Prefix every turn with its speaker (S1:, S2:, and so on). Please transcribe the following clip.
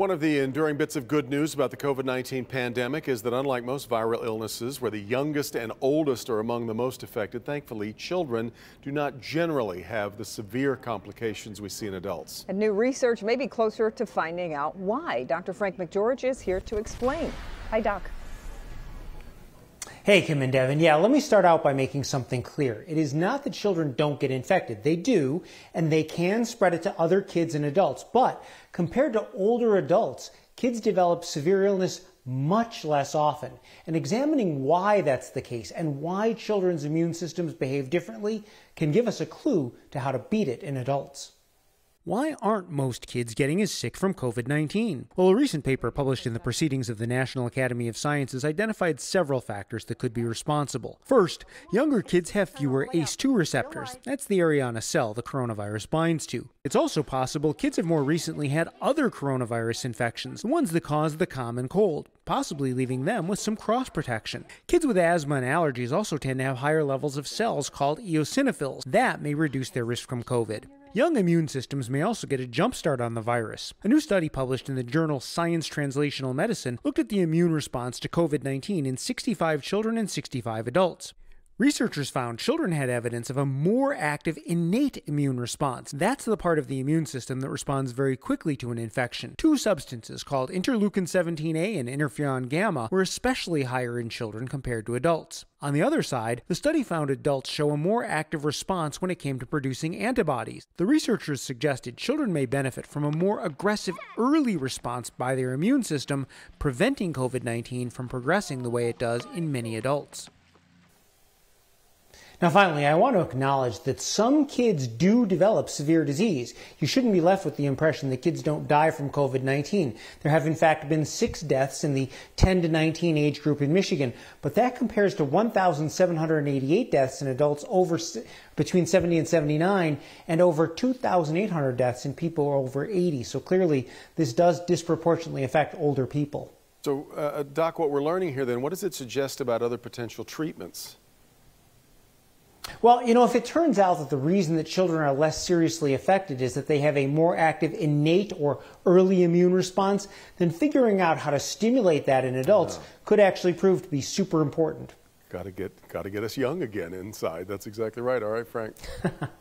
S1: One of the enduring bits of good news about the COVID 19 pandemic is that, unlike most viral illnesses, where the youngest and oldest are among the most affected, thankfully, children do not generally have the severe complications we see in adults.
S2: And new research may be closer to finding out why. Dr. Frank McGeorge is here to explain. Hi, Doc.
S3: Hey, Kim and Devin. Yeah, let me start out by making something clear. It is not that children don't get infected. They do, and they can spread it to other kids and adults. But compared to older adults, kids develop severe illness much less often. And examining why that's the case and why children's immune systems behave differently can give us a clue to how to beat it in adults. Why aren't most kids getting as sick from COVID 19? Well, a recent paper published in the Proceedings of the National Academy of Sciences identified several factors that could be responsible. First, younger kids have fewer ACE2 receptors. That's the area on a cell the coronavirus binds to. It's also possible kids have more recently had other coronavirus infections, the ones that cause the common cold possibly leaving them with some cross protection. Kids with asthma and allergies also tend to have higher levels of cells called eosinophils. That may reduce their risk from COVID. Young immune systems may also get a jump start on the virus. A new study published in the journal Science Translational Medicine looked at the immune response to COVID 19 in 65 children and 65 adults. Researchers found children had evidence of a more active innate immune response. That's the part of the immune system that responds very quickly to an infection. Two substances called interleukin 17A and interferon gamma were especially higher in children compared to adults. On the other side, the study found adults show a more active response when it came to producing antibodies. The researchers suggested children may benefit from a more aggressive early response by their immune system, preventing COVID 19 from progressing the way it does in many adults. Now, finally, I want to acknowledge that some kids do develop severe disease. You shouldn't be left with the impression that kids don't die from COVID 19. There have, in fact, been six deaths in the 10 to 19 age group in Michigan, but that compares to 1,788 deaths in adults over between 70 and 79 and over 2,800 deaths in people over 80. So clearly, this does disproportionately affect older people.
S1: So, uh, Doc, what we're learning here then, what does it suggest about other potential treatments?
S3: Well, you know, if it turns out that the reason that children are less seriously affected is that they have a more active innate or early immune response, then figuring out how to stimulate that in adults yeah. could actually prove to be super important.
S1: Got to get got to get us young again inside. That's exactly right. All right, Frank.